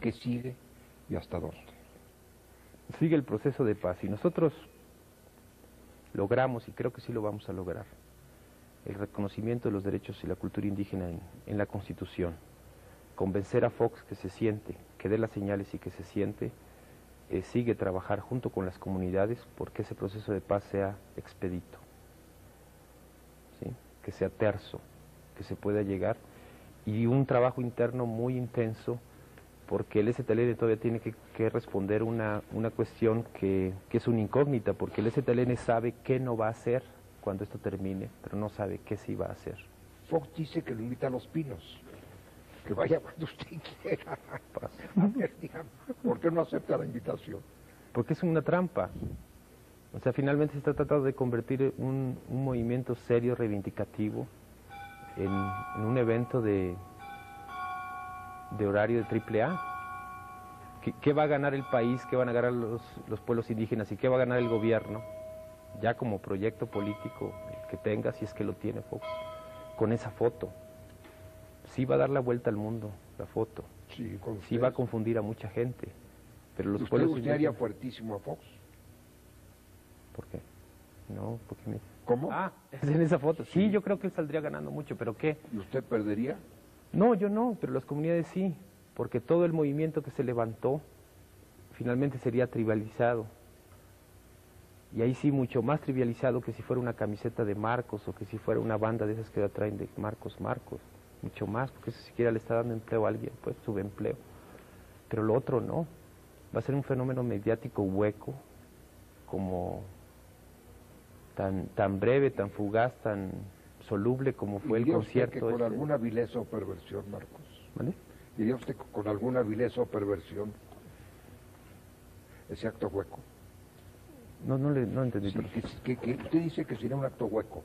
¿Qué sigue y hasta dónde? Sigue el proceso de paz y nosotros logramos, y creo que sí lo vamos a lograr, el reconocimiento de los derechos y la cultura indígena en, la Constitución. Convencer a Fox que se siente, que dé las señales y que se siente, eh, sigue trabajar junto con las comunidades porque ese proceso de paz sea expedito, que sea terso, que se pueda llegar, y un trabajo interno muy intenso porque el STLN todavía tiene que, responder una, una cuestión que, que, es una incógnita, porque el STLN sabe qué no va a hacer cuando esto termine, pero no sabe qué sí va a hacer. Fox dice que lo invita a los pinos, que vaya cuando usted quiera. A ver, ¿por qué no acepta la invitación? Porque es una trampa. O sea, finalmente se está tratando de convertir un, un movimiento serio, reivindicativo, en, en un evento de, de horario de triple A. ¿Qué, va a ganar el país? ¿Qué van a ganar los, los, pueblos indígenas? ¿Y qué va a ganar el gobierno? Ya como proyecto político que tenga, si es que lo tiene Fox, con esa foto. Sí va a dar la vuelta al mundo, la foto. Sí, sí va a confundir a mucha gente. Pero los ¿Usted pueblos usted haría fuertísimo a Fox? ¿Por qué? No, porque me... ¿Cómo? Ah, es en esa foto. sí, yo creo que él saldría ganando mucho, pero ¿qué? ¿Y usted perdería? No, yo no, pero las comunidades sí, porque todo el movimiento que se levantó finalmente sería trivializado. Y ahí sí mucho más trivializado que si fuera una camiseta de Marcos o que si fuera una banda de esas que atraen de Marcos Marcos. Mucho más, porque eso siquiera le está dando empleo a alguien, pues subempleo. Pero lo otro no. Va a ser un fenómeno mediático hueco, como tan, tan breve, tan fugaz, tan soluble como fue el concierto. Usted que con alguna vileza o perversión, Marcos. ¿Vale? Diría usted con alguna vileza o perversión ese acto hueco. No, no le no entendí. que, usted dice que sería un acto hueco.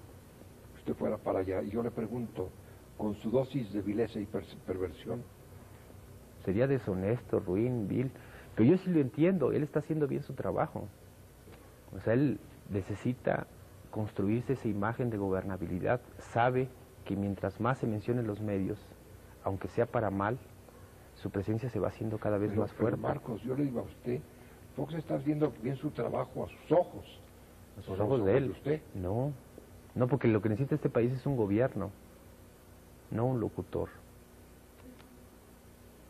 Usted fuera para allá. Y yo le pregunto, con su dosis de vileza y perversión. Sería deshonesto, ruin, vil. Pero yo sí lo entiendo. Él está haciendo bien su trabajo. O sea, él necesita construirse esa imagen de gobernabilidad, sabe que mientras más se mencionen los medios, aunque sea para mal, su presencia se va haciendo cada vez más fuerte. Marcos, yo le digo a usted, Fox está haciendo bien su trabajo a sus ojos. A sus ojos, de él. usted? No, no, porque lo que necesita este país es un gobierno, no un locutor.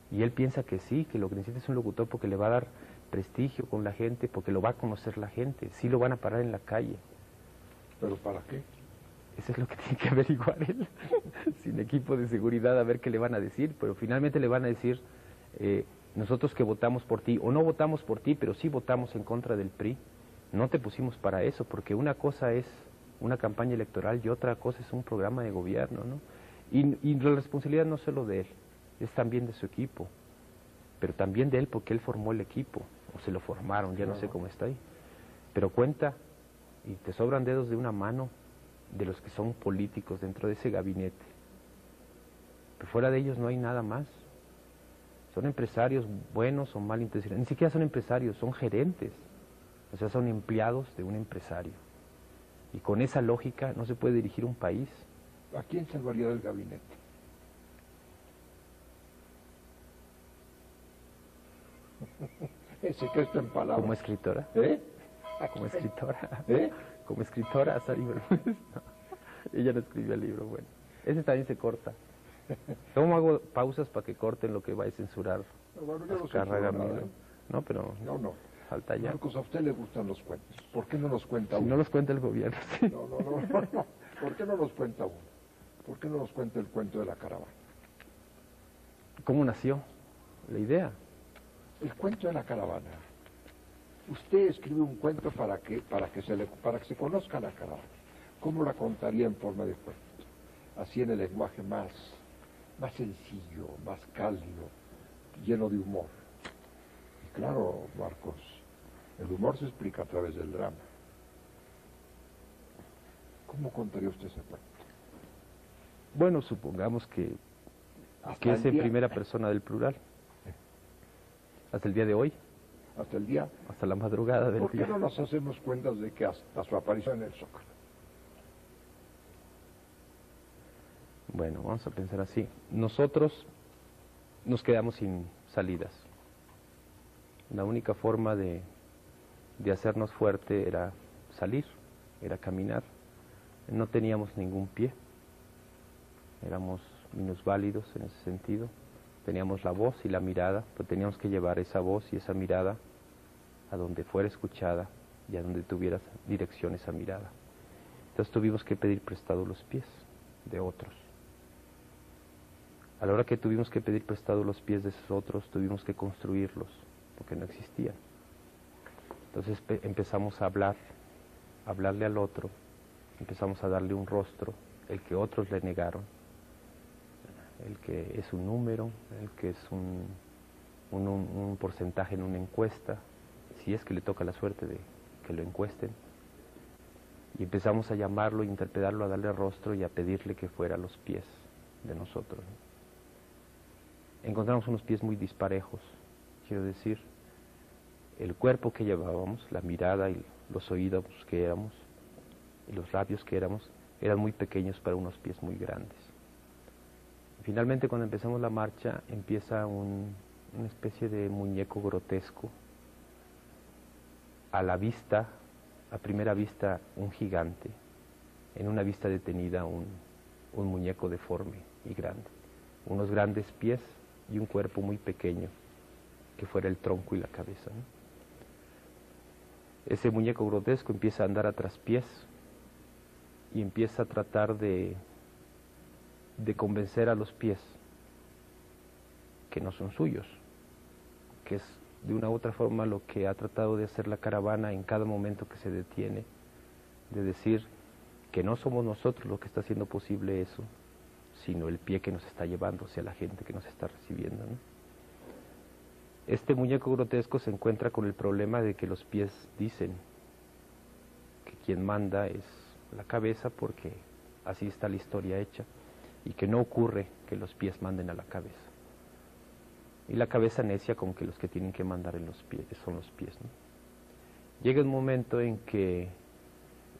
Y él piensa que sí, que lo que necesita es un locutor porque le va a dar prestigio con la gente, porque lo va a conocer la gente, sí lo van a parar en la calle. ¿Pero para qué? Eso es lo que tiene que averiguar él, sin equipo de seguridad, a ver qué le van a decir, pero finalmente le van a decir, eh, nosotros que votamos por ti, o no votamos por ti, pero sí votamos en contra del PRI, no te pusimos para eso, porque una cosa es una campaña electoral y otra cosa es un programa de gobierno, ¿no? Y, y la responsabilidad no solo de él, es también de su equipo, pero también de él porque él formó el equipo, o se lo formaron, ya no sé cómo está ahí. Pero cuenta y te sobran dedos de una mano de los que son políticos dentro de ese gabinete. Pero fuera de ellos no hay nada más. Son empresarios buenos o mal intencionados. Ni siquiera son empresarios, son gerentes. O sea, son empleados de un empresario. Y con esa lógica no se puede dirigir un país. ¿A quién salvaría del gabinete? Ese que está en palabras. ¿Como escritora? ¿Eh? como escritora. ¿Eh? Como escritora, Sari Ella no escribió el libro, bueno. Ese también se corta. ¿Cómo hago pausas para que corten lo que va a censurar? No, no, pero... No, no. Falta ya. Marcos, a usted le gustan los cuentos. ¿Por qué no los cuenta uno? no los cuenta el gobierno, No, no, no, no, ¿Por qué no los cuenta uno? ¿Por qué no nos cuenta el cuento de la caravana? ¿Cómo nació la idea? El cuento de la caravana Usted escribe un cuento para que, para que, se, le, para que se conozca la cara. ¿Cómo la contaría en forma de cuento? Así en el lenguaje más, más sencillo, más cálido, lleno de humor. Y claro, Marcos, el humor se explica a través del drama. ¿Cómo contaría usted ese cuento? Bueno, supongamos que, que es en primera persona del plural. Hasta el día de hoy hasta el día. Hasta la madrugada del día. ¿Por qué no nos hacemos cuentas de que hasta su aparición en el Zócalo? Bueno, vamos a pensar así. Nosotros nos quedamos sin salidas. La única forma de, de hacernos fuerte era salir, era caminar. No teníamos ningún pie, éramos minusválidos en ese sentido. Teníamos la voz y la mirada, pero teníamos que llevar esa voz y esa mirada a donde fuera escuchada y a donde tuviera dirección esa mirada. Entonces tuvimos que pedir prestado los pies de otros. A la hora que tuvimos que pedir prestado los pies de esos otros, tuvimos que construirlos, porque no existían. Entonces empezamos a hablar, a hablarle al otro, empezamos a darle un rostro, el que otros le negaron, el que es un número, el que es un, un, porcentaje en una encuesta, si es que le toca la suerte de que lo encuesten. Y empezamos a llamarlo, a interpretarlo, a darle rostro y a pedirle que fuera a los pies de nosotros. Encontramos unos pies muy disparejos, quiero decir, el cuerpo que llevábamos, la mirada y los oídos que éramos, y los labios que éramos, eran muy pequeños para unos pies muy grandes. Finalmente, cuando empezamos la marcha, empieza una especie de muñeco grotesco, a la vista, a primera vista, un gigante, en una vista detenida, un, muñeco deforme y grande, unos grandes pies y un cuerpo muy pequeño, que fuera el tronco y la cabeza. Ese muñeco grotesco empieza a andar a traspiés y empieza a tratar de, de convencer a los pies que no son suyos, que es de una u otra forma lo que ha tratado de hacer la caravana en cada momento que se detiene, de decir que no somos nosotros lo que está haciendo posible eso, sino el pie que nos está llevando hacia la gente que nos está recibiendo. Este muñeco grotesco se encuentra con el problema de que los pies dicen que quien manda es la cabeza porque así está la historia hecha y que no ocurre que los pies manden a la cabeza y la cabeza necia como que los que tienen que mandar en los pies son los pies. Llega un momento en que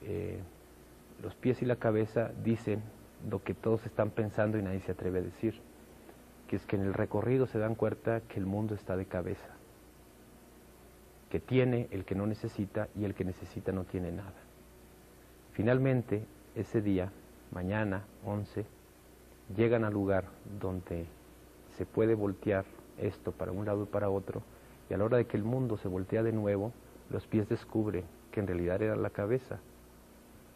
eh, los pies y la cabeza dicen lo que todos están pensando y nadie se atreve a decir, que es que en el recorrido se dan cuenta que el mundo está de cabeza, que tiene el que no necesita y el que necesita no tiene nada. Finalmente, ese día, mañana 11, llegan al lugar donde se puede voltear esto para un lado y para otro, y a la hora de que el mundo se voltea de nuevo, los pies descubren que en realidad era la cabeza,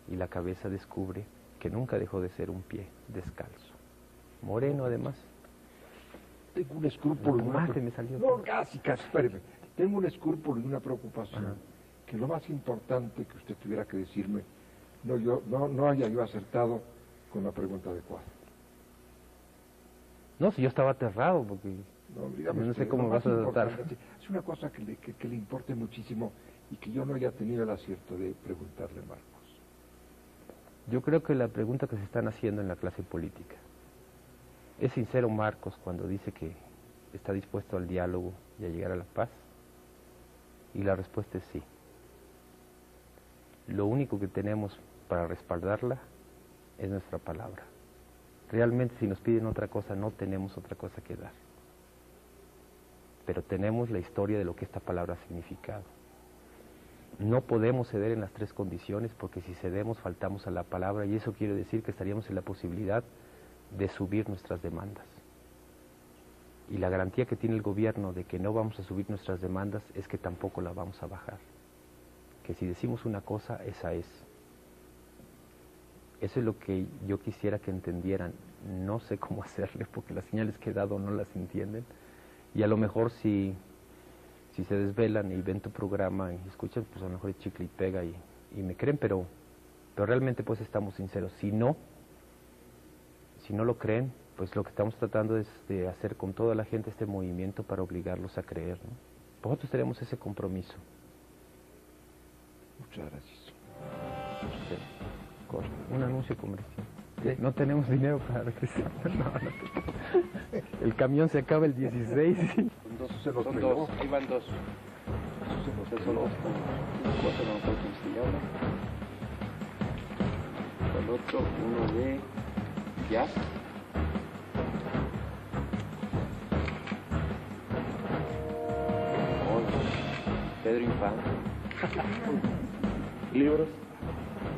y la cabeza descubre que nunca dejó de ser un pie descalzo. Moreno además. Tengo un escrúpulo. Me salió. No, casi, casi, espéreme. Tengo un escrúpulo y una preocupación. Que lo más importante que usted tuviera que decirme, no, yo, no, no haya yo acertado con la pregunta adecuada. No, si yo estaba aterrado porque no, sé cómo vas a tratar. Es una cosa que le, que, le importe muchísimo y que yo no haya tenido el acierto de preguntarle, Marcos. Yo creo que la pregunta que se están haciendo en la clase política, ¿es sincero Marcos cuando dice que está dispuesto al diálogo y a llegar a la paz? Y la respuesta es sí. Lo único que tenemos para respaldarla es nuestra palabra. Realmente si nos piden otra cosa, no tenemos otra cosa que dar pero tenemos la historia de lo que esta palabra ha significado. No podemos ceder en las tres condiciones porque si cedemos faltamos a la palabra y eso quiere decir que estaríamos en la posibilidad de subir nuestras demandas. Y la garantía que tiene el gobierno de que no vamos a subir nuestras demandas es que tampoco la vamos a bajar. Que si decimos una cosa, esa es. Eso es lo que yo quisiera que entendieran. No sé cómo hacerle porque las señales que he dado no las entienden y a lo mejor si, si se desvelan y ven tu programa y escuchan, pues a lo mejor es chicle y pega y, y me creen, pero, pero realmente pues estamos sinceros. Si no, si no lo creen, pues lo que estamos tratando es de hacer con toda la gente este movimiento para obligarlos a creer. ¿no? Nosotros tenemos ese compromiso. Muchas gracias. Un anuncio comercial. No tenemos dinero para regresar. El camión se acaba el 16. Dos se los Son dos, ahí van dos. Cuatro El otro, uno de jazz. Pedro Infante. ¿Libros?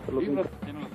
Libros.